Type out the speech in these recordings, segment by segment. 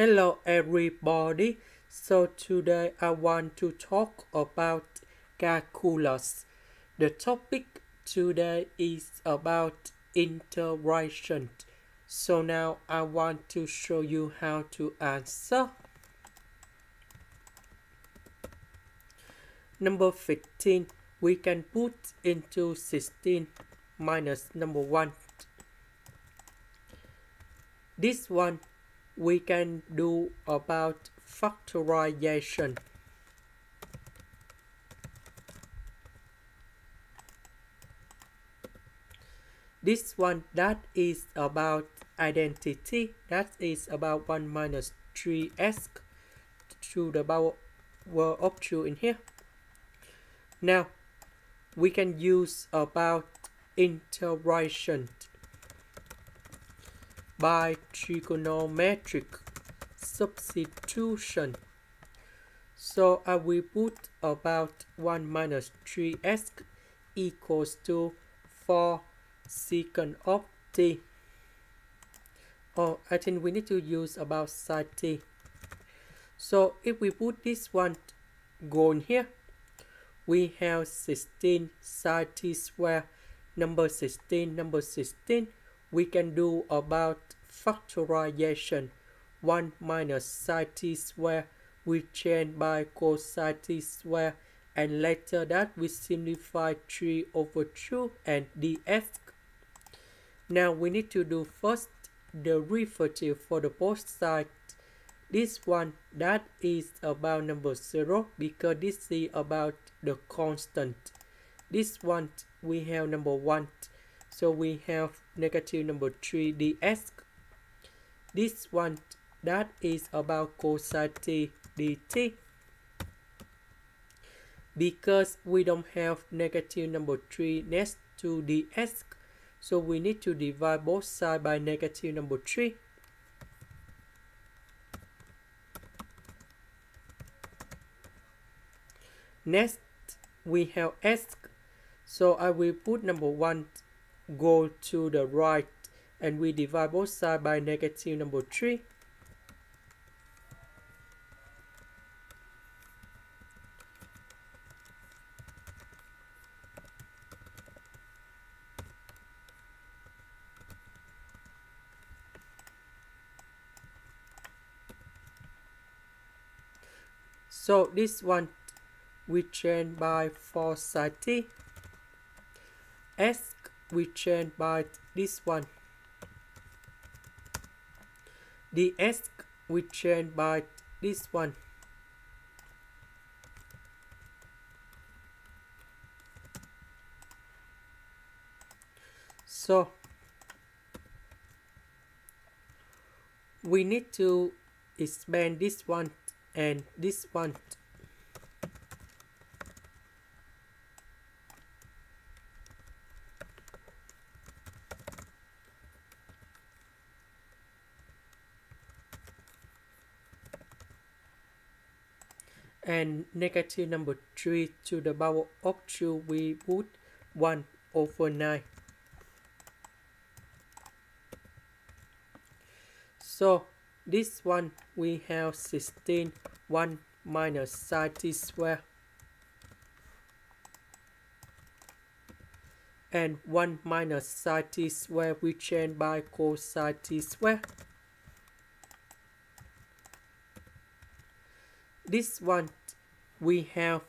Hello everybody. So today I want to talk about calculus. The topic today is about integration. So now I want to show you how to answer. Number 15 we can put into 16 minus number 1. This one we can do about factorization. This one that is about identity that is about 1 minus 3s to the power of 2 in here. Now we can use about integration by trigonometric substitution. So I will put about 1 minus 3s equals to 4 secant of t. Oh, I think we need to use about sine t. So if we put this one going here, we have 16 sine t square, number 16, number 16 we can do about factorization. 1 minus sine t square we change by cosine t square and later that we simplify 3 over 2 and ds now we need to do first the derivative for the both sides. This one that is about number 0 because this is about the constant. This one we have number 1 so we have negative number 3 ds. This one that is about cosine t dt. Because we don't have negative number 3 next to ds, so we need to divide both sides by negative number 3. Next, we have s, so I will put number 1 go to the right and we divide both sides by negative number 3. So this one we change by 4 sine t. S we change by this one the s we change by this one. So we need to expand this one and this one and negative number 3 to the power of 2 we put 1 over 9 so this one we have 16 1 minus sine t square. And 1 minus sine t square we change by cosine square this one we have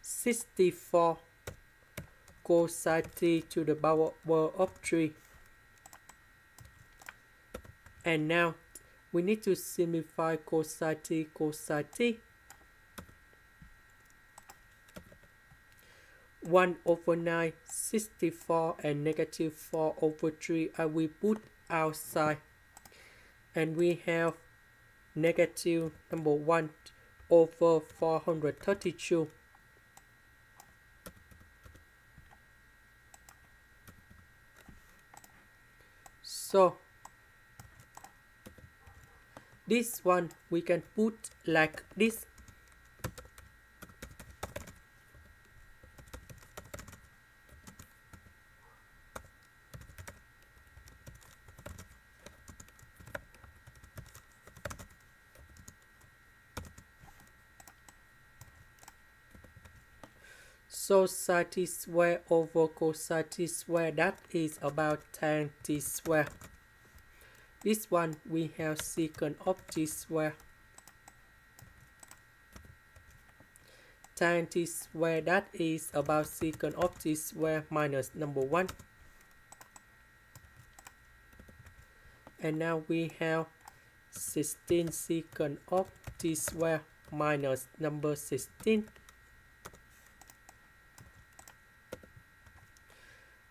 64 cosine t to the power of 3 and now we need to simplify cosine t cosine t 1 over 9 64 and negative 4 over 3 I will put outside. And we have negative number 1 over 432. So this one we can put like this So sine t square over cosine square, that is about tan t square. This one we have secant of t square. Tan t square, that is about secant of t square minus number 1. And now we have 16 secant of t square minus number 16.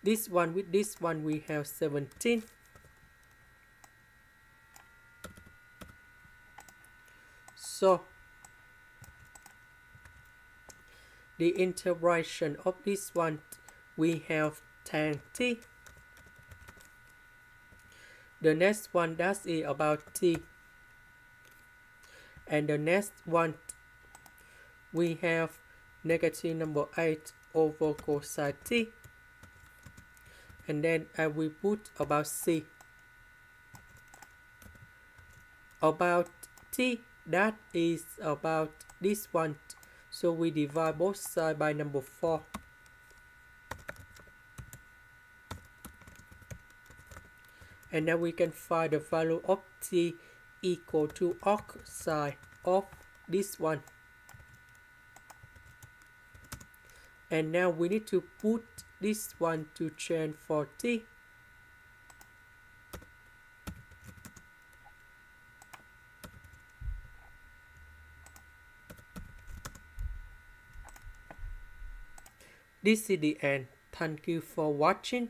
This one with this one we have 17. So the integration of this one we have tan t. The next one that is about t. And the next one we have negative number 8 over cosine t and then I will put about C. About T, that is about this one. So we divide both sides by number 4. And now we can find the value of T equal to arcsine of this one. And now we need to put this one to chain 40 this is the end. Thank you for watching